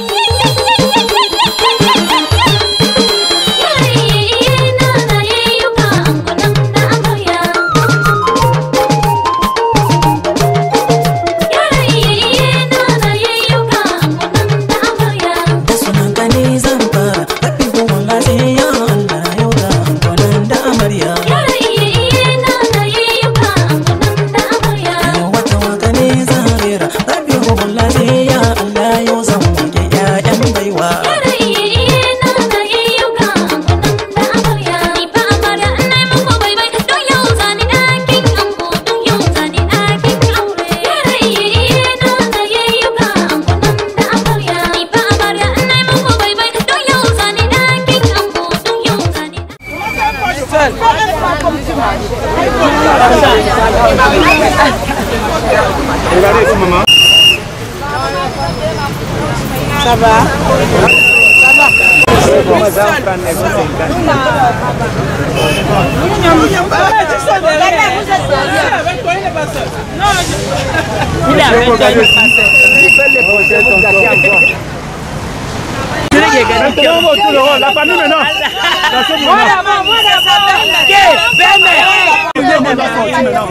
Regardez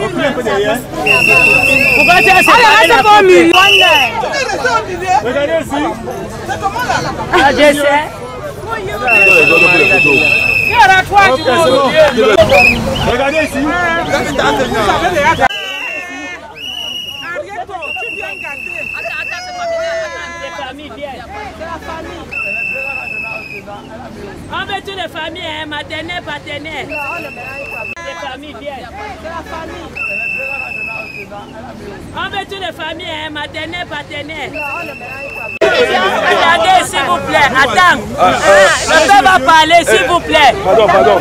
sortir maintenant. Reculez un peu derrière. Regardez ici. Ok, c'est bon. Regardez ici. On veut toutes les familles, hein, maternelles, paternelles. Les familles viennent. On veut toutes les familles, hein, maternelles, paternelles. Regardez, s'il vous plaît. Attends. Le père va parler, s'il vous plaît. Pardon, pardon.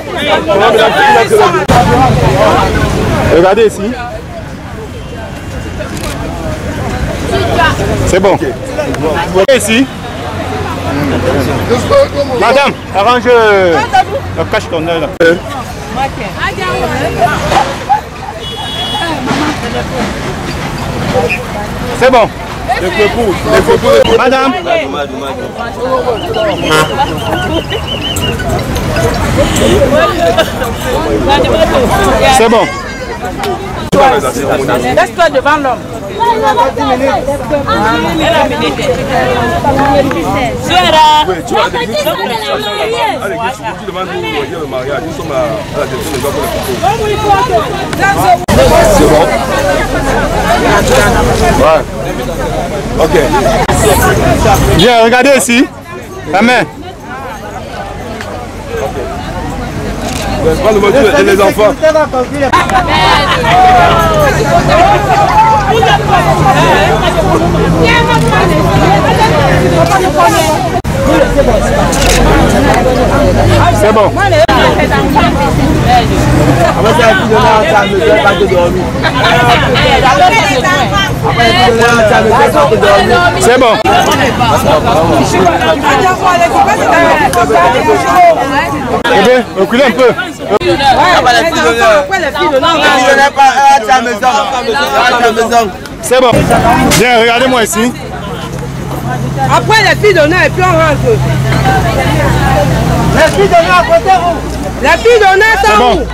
Regardez ici. C'est bon. Regardez ici. Madame, arrange euh, le cache-tourneur là. C'est bon. Madame. C'est bon. Laisse-toi devant l'homme. Suera. Oui, tu Allez, il y a le mariage. Nous sommes à, la direction des. C'est bon Ouais. Ok. Viens, regardez ici. La main. Prends le voiture et les enfants. C'est bon. C'est bon. Eh bien, reculez un peu. C'est bon. Regardez-moi ici. Après les filles d'honneur et puis on rentre. Les filles d'honneur à côté vous. Les filles d'honneur C'est sont bon. où?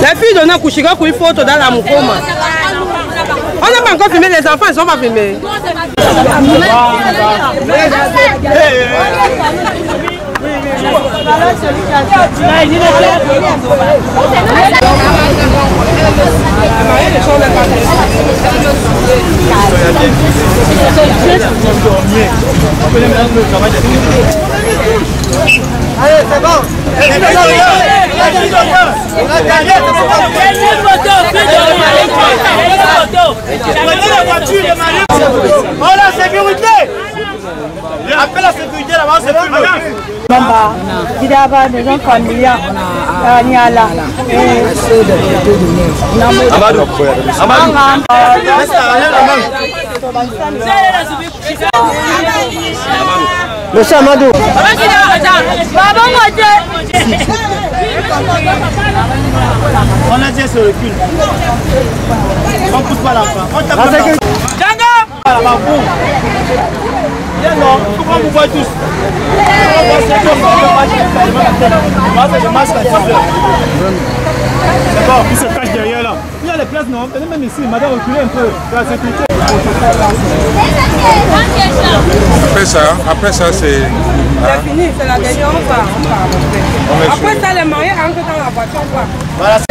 Les filles d'honneur photo dans la mukoma. On n'a pas encore filmé les enfants, ils sont pas filmés. Prenez photo, photo. Oh la sécurité Appelle la sécurité là-bas, c'est plus. Mamba, Kidaba, maison familiale, à Niala. Amadou. Amadou. Laisse la rien la main. Monsieur Amadou. On a dit sur le cul. On pousse pas l'enfant. On tape pas. Django Comment vous voyez tous C'est bon, les places, non Tenez même ici, madame, reculez un peu. La sécurité. Après ça, après ça c'est. C'est fini, c'est la dernière, on part, on part après. Après ça, les mariés rentrent dans la voiture, on part. Voilà, c'est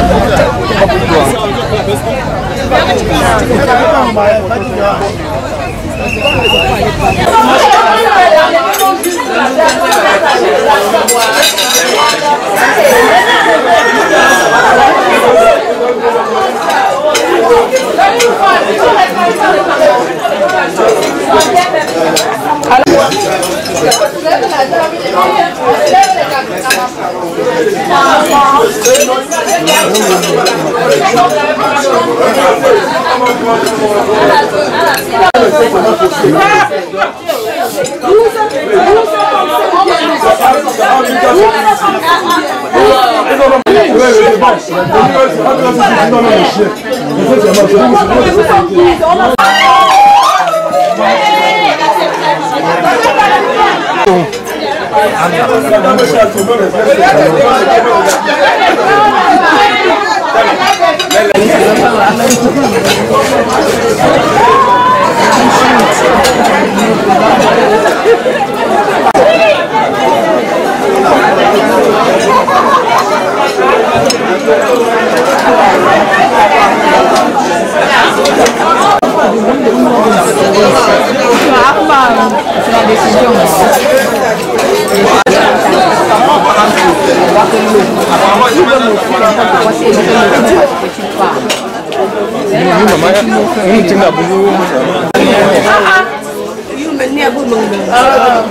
bon. 아빠 제가 내신경 Ni mama ya ni tinga bulu. Yu me ni abu mong. Ah.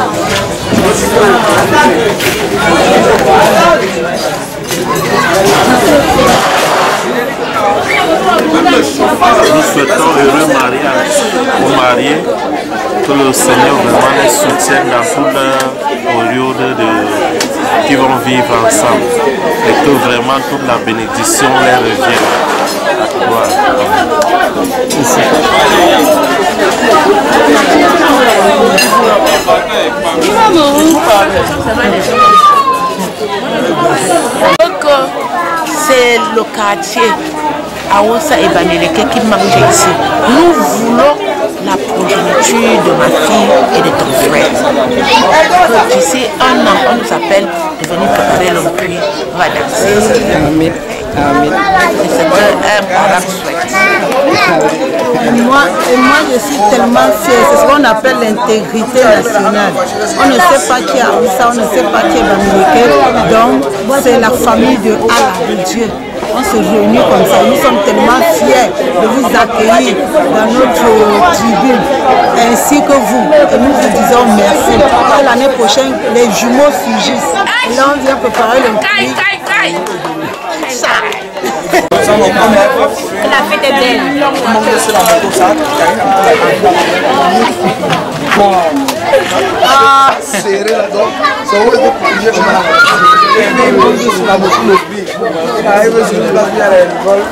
Thank. Nous souhaitons heureux mariage aux mariés, que le Seigneur vraiment les soutienne dans toute leur période de, qu'ils vont vivre ensemble et que vraiment toute la bénédiction les revienne. Voilà. Donc, c'est le quartier Aosa et Baneleke qui marche ici. Nous voulons la progéniture de ma fille et de ton frère. D'ici un an, on nous appelle de venir préparer le puits. Danser. Et C'est un. Moi, et moi, je suis tellement. C'est ce qu'on appelle l'intégrité nationale. On ne sait pas qui a ça, on ne sait pas qui est Bamileke. Donc, c'est la famille de Allah, de Dieu. On se réunit comme ça. Nous sommes tellement fiers de vous accueillir dans notre tribune, ainsi que vous. Et nous vous disons merci. L'année prochaine, les jumeaux surgissent. Là, on vient préparer le prix. La fête est belle. Ah. Ça l'école.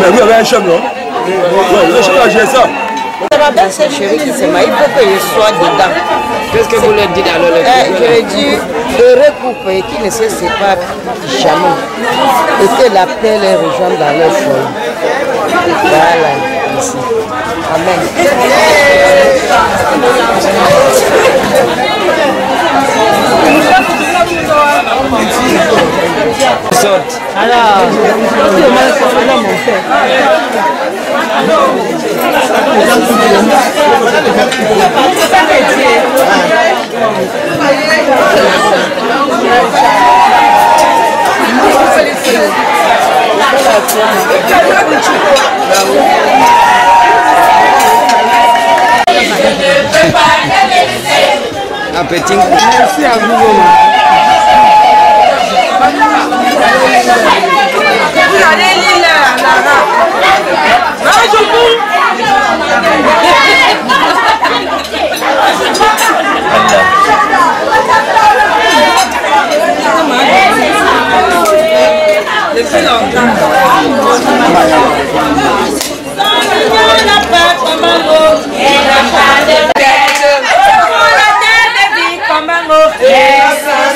Mais vous avez un chef, non chef, là, j'ai ça. C'est sœur chérie qui s'est mariée, il faut que je sois dedans. Qu'est-ce que vous leur dites alors le Eh, Je lui dis, heureux couple et qui ne se sépare jamais. Et que la paix les rejoigne dans leur foyer. Voilà, ici. Amen. Alors, alors Appétit. Merci à. Yes, sir.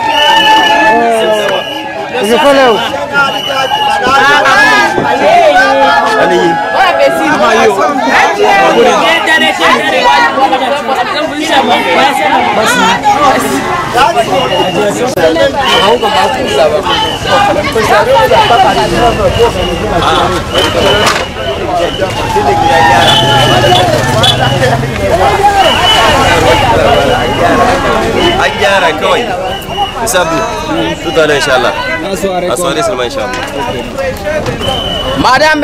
redonner la Agyara kawai. Sabu. Tout à l'heure, Inch'Allah. À soirée seulement, Inch'Allah. Madame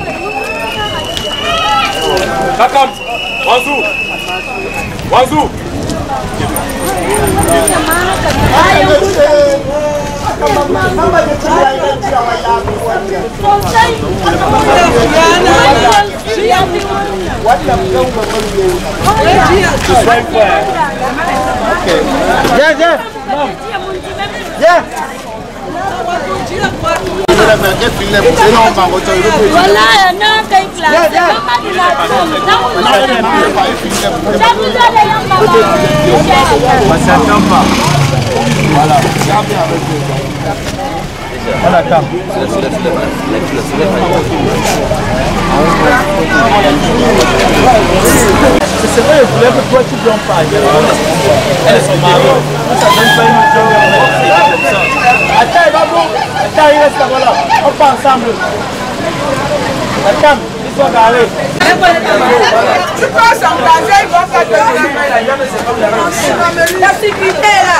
Takam. Wanzu. Wanzu. Viens, viens. Viens. Voilà, non, t'es clair. C'est pas a les C'est vrai, je voulais que toi tu parles. Elles sont mariées. Ça. Attends, il va bon. Attends, il reste là-bas. On part ensemble. Attends. Tu peux s'engager, ils vont pas te donner. La sécurité est là.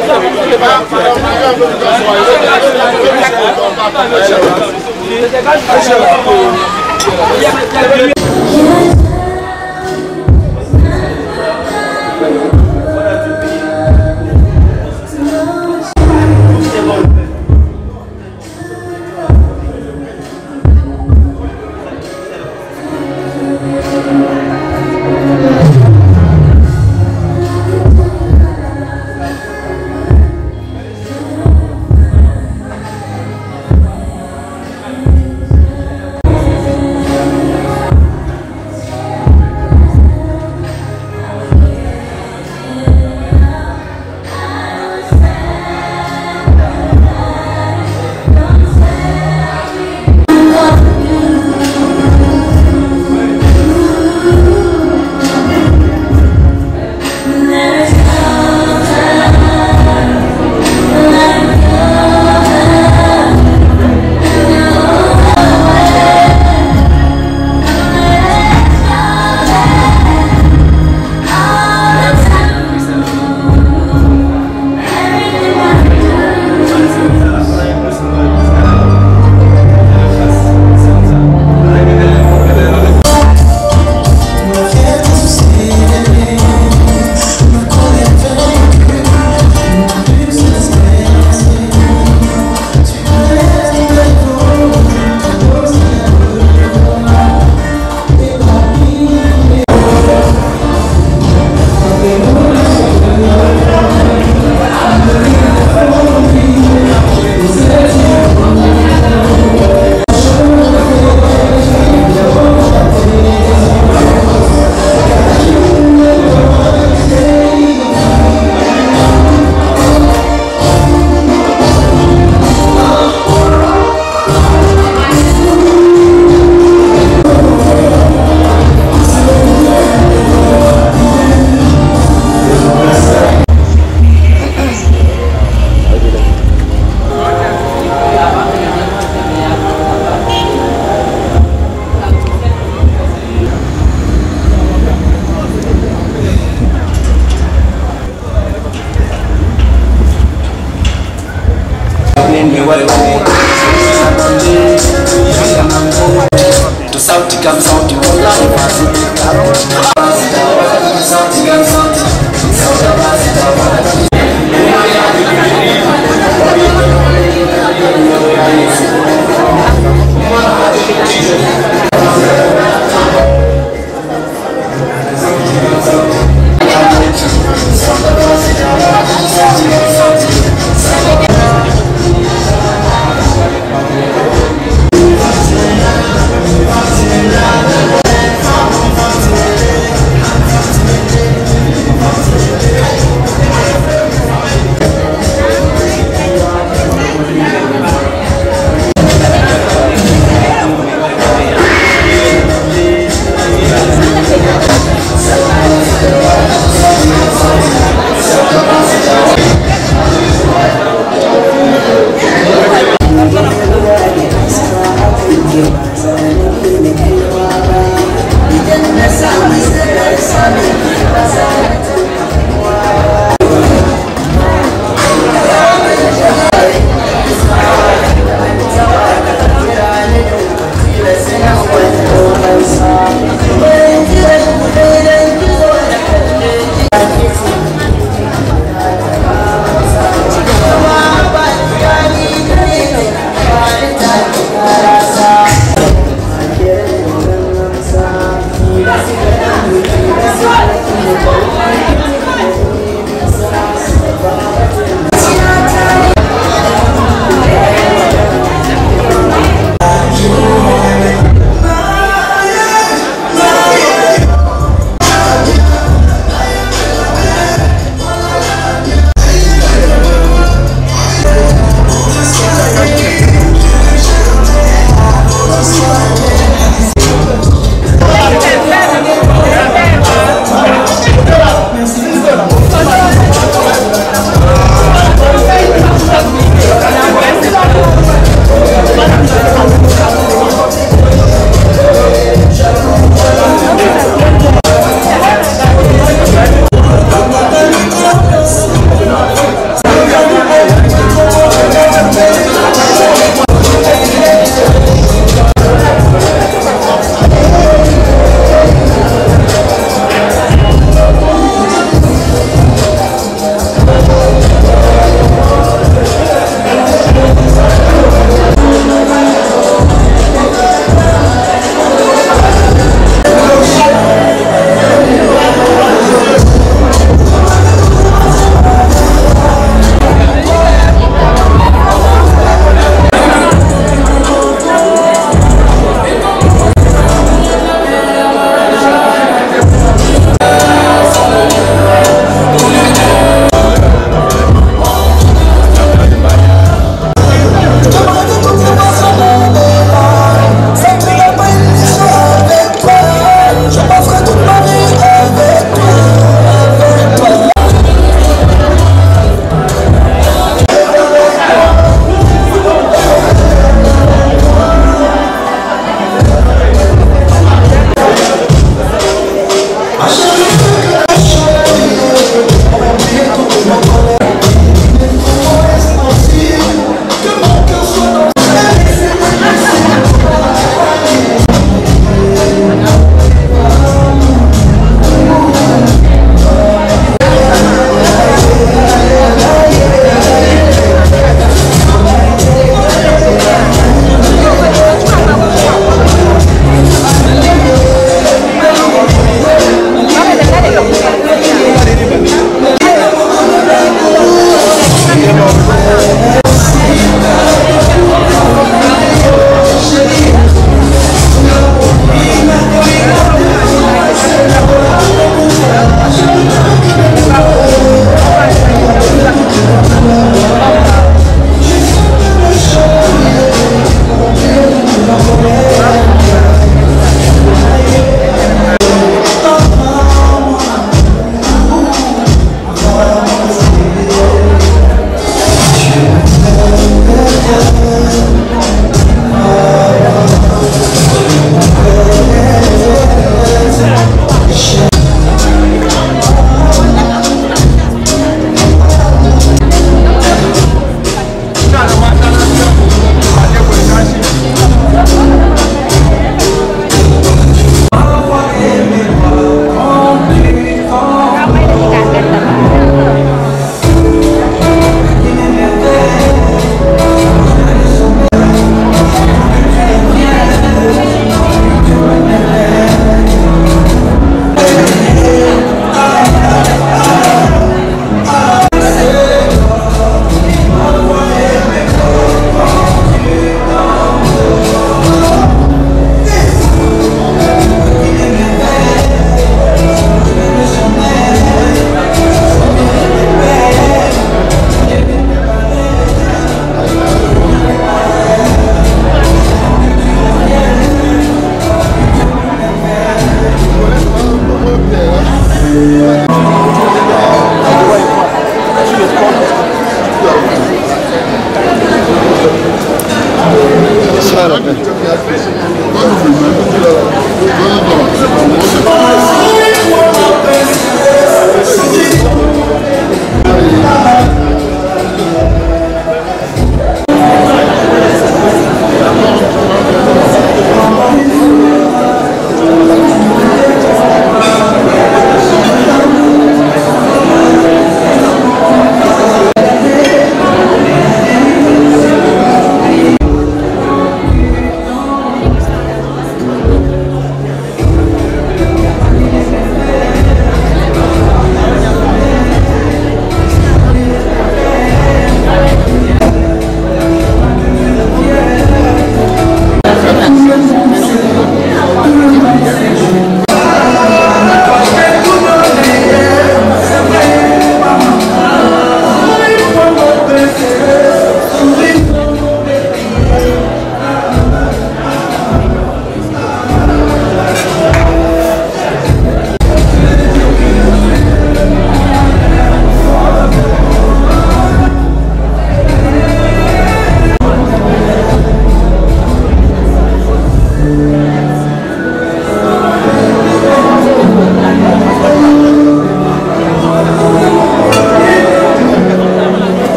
Thank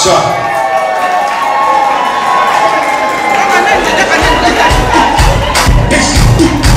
Shot. Peace.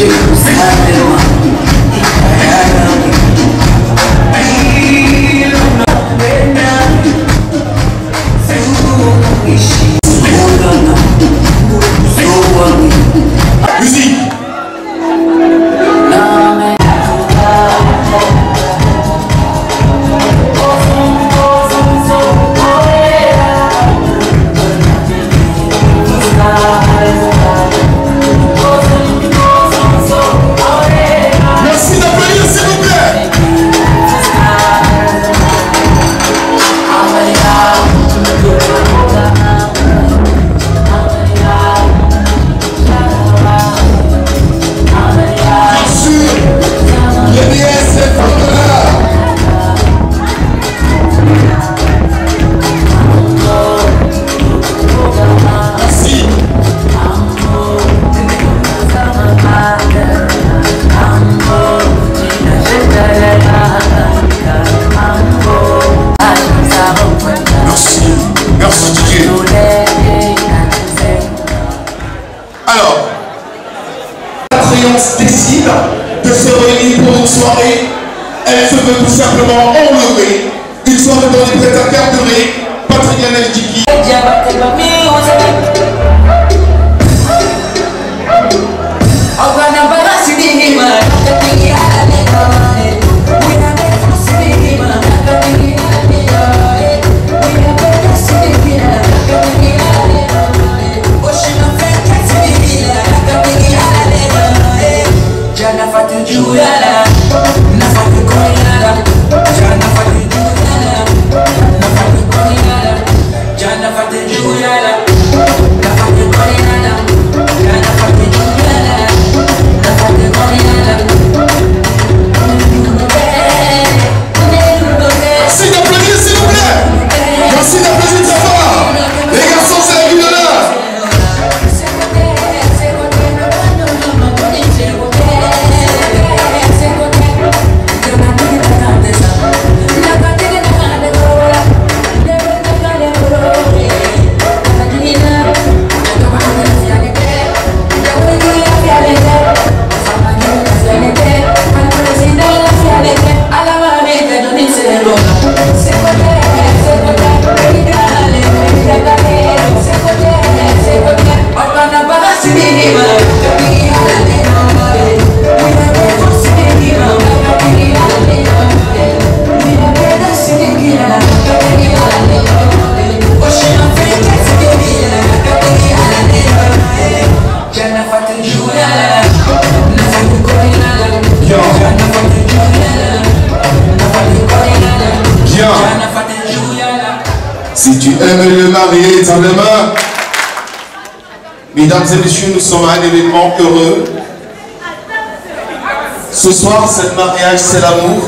Jesus. Mesdames et messieurs, nous sommes à un événement heureux. Ce soir, c'est le mariage, c'est l'amour.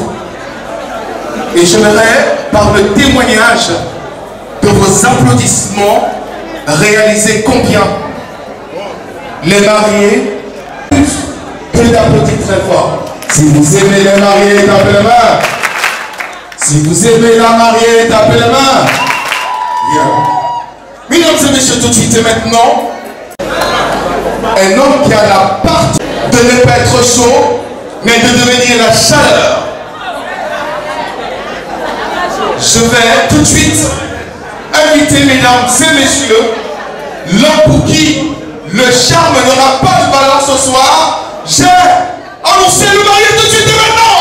Et je j'aimerais, par le témoignage de vos applaudissements, réaliser combien les mariés, plus d'applaudissements très fort. Si vous aimez les mariés, tapez la main. Si vous aimez la mariée, tapez la main. Bien. Mesdames et messieurs, tout de suite et maintenant, un homme qui a la part de ne pas être chaud, mais de devenir la chaleur. Je vais tout de suite inviter, mesdames et messieurs, l'homme pour qui le charme n'aura pas de valeur ce soir. J'ai annoncé le marié tout de suite et maintenant.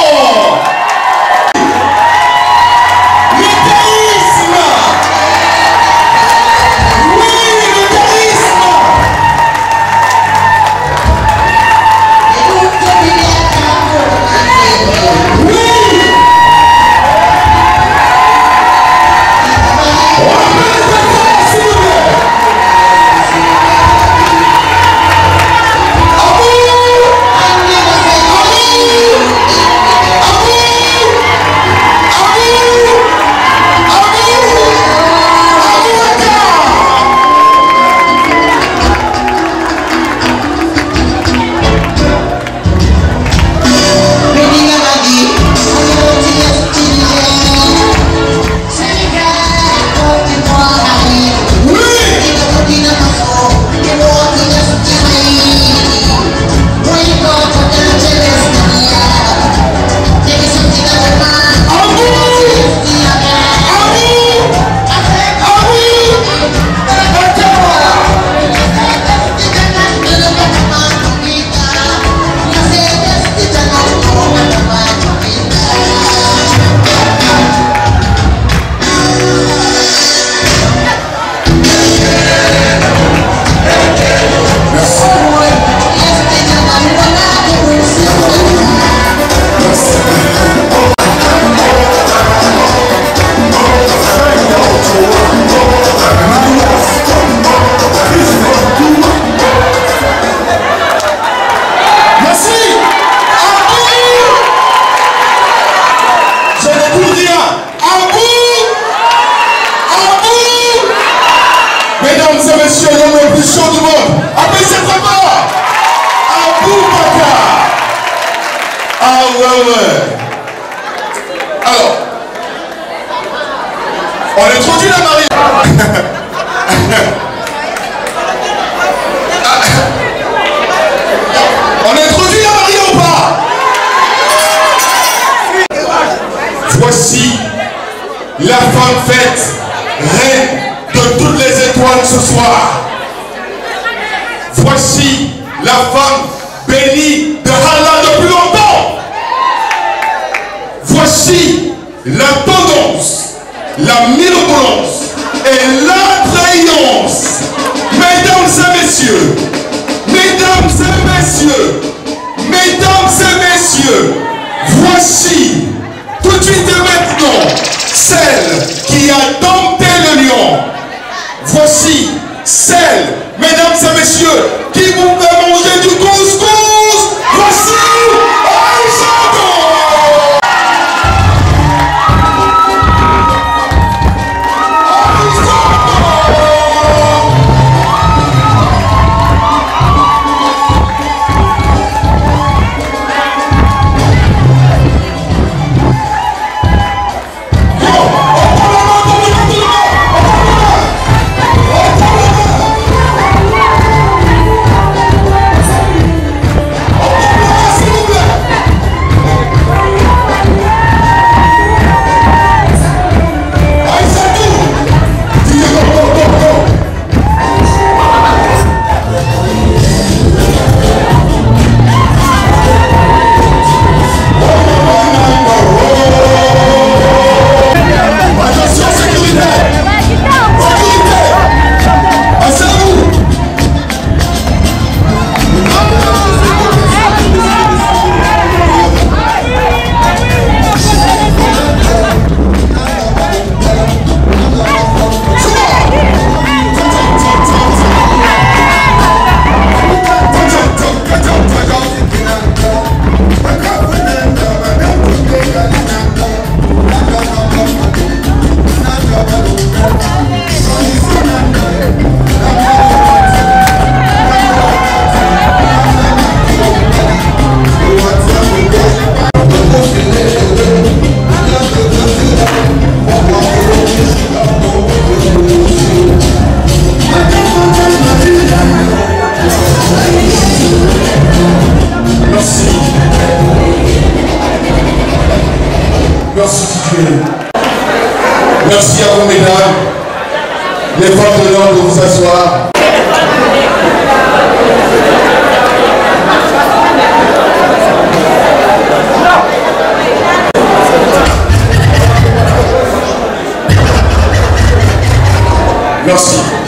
La femme faite, reine de toutes les étoiles ce soir. Voici la femme bénie de Allah depuis longtemps. Voici la tendance, la mirobolance et l'attrayance. Mesdames et messieurs, mesdames et messieurs, mesdames et messieurs, voici tout de suite et maintenant celle qui a dompté le lion. Voici celle, mesdames et messieurs, qui vous fait manger du couscous. Merci.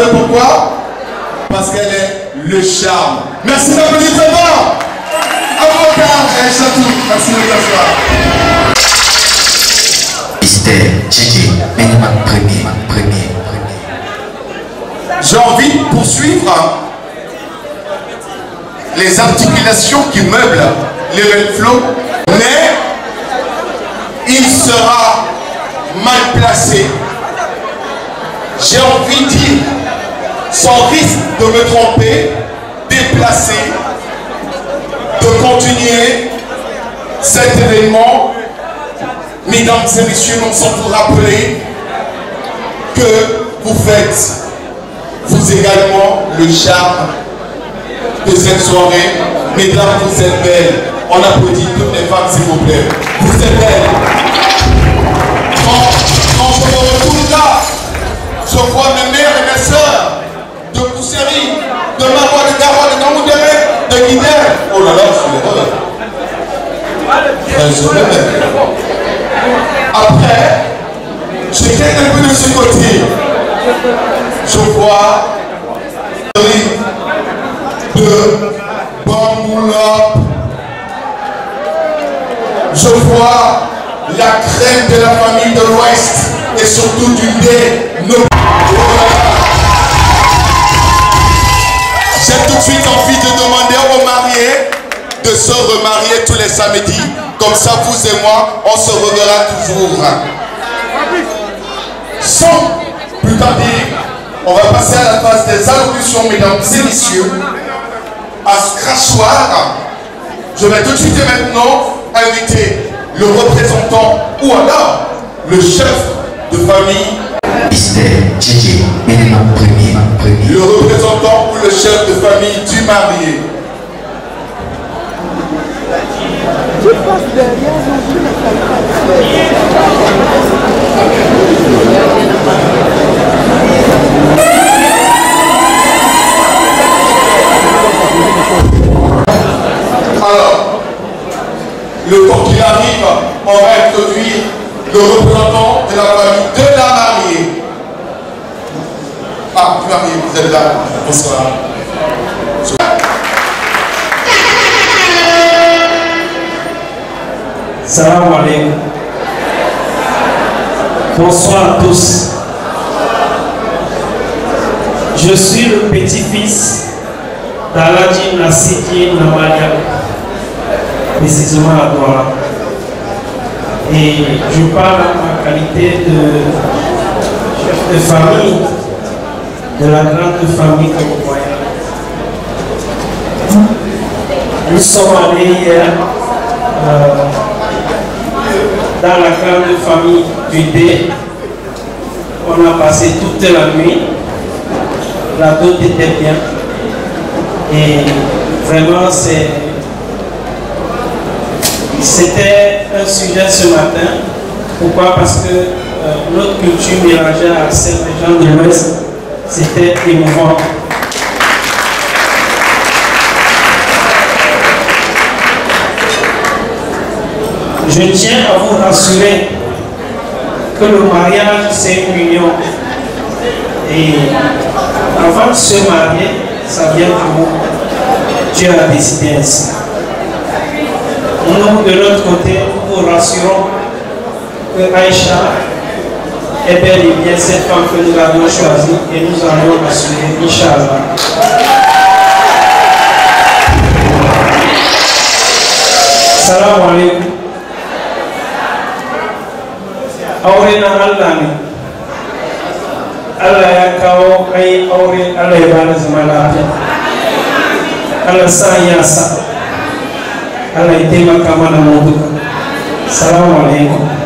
Savez pourquoi? Parce qu'elle est le charme. Merci d'applaudir fort. Avocat El Chatou. Merci de vous asseoir. Mister Gigi, minimum premier, premier. J'ai envie de poursuivre les articulations qui meublent les Flow, mais il sera mal placé. J'ai envie de dire, sans risque de me tromper, déplacé, de continuer cet événement. Mesdames et messieurs, nous sommes pour rappeler que vous faites, vous également, le charme de cette soirée. Mesdames, vous êtes belles. On applaudit toutes les femmes, s'il vous plaît. Vous êtes belles. Quand, je me retrouve là, je vois mes mères et mes soeurs de Marois, de Garoua, de Namoudéré, de Guinée. Oh là là, je suis heureux. Je suis heureux. Après, j'étais un peu de ce côté. Je vois de Bamboulop. Je vois la crème de la famille de l'Ouest et surtout du dé. J'ai de suite envie de demander aux mariés de se remarier tous les samedis. Comme ça, vous et moi, on se reverra toujours. Sans plus tarder, on va passer à la phase des allocutions, mesdames et messieurs. À ce crachoir, je vais tout de suite et maintenant inviter le représentant ou alors le chef de famille. Le représentant le chef de famille du marié. Alors, le temps qu'il arrive, on va introduire le représentant de la famille de la mariée. Marié, vous êtes là. Bonsoir. Salam. Bonsoir à tous. Je suis le petit-fils d'Aladji Nassidi Namalia, précisément à Douala. Et je parle en ma qualité de chef de famille de la grande famille que vous voyez. Nous sommes allés hier euh, dans la grande famille du D. On a passé toute la nuit. La dot était bien. Et vraiment, c'est c'était un sujet ce matin. Pourquoi? Parce que euh, notre culture mélangée à celle des gens de l'Ouest, c'était émouvant. Je tiens à vous rassurer que le mariage, c'est une union. Et avant de se marier, ça vient du haut. Dieu a décidé ainsi. Nous, de notre côté, nous vous rassurons que Aïcha est bel et bien cette femme que nous avons choisie et nous allons l'assurer, Inch'Allah. Salam alaikum. Aure na Allah ne. Allah ya kawo ai aure Allah ya bada zama lafiya. Allah sa ya sa. Allah ya taimaka mana mu duka. Salamu alaikum.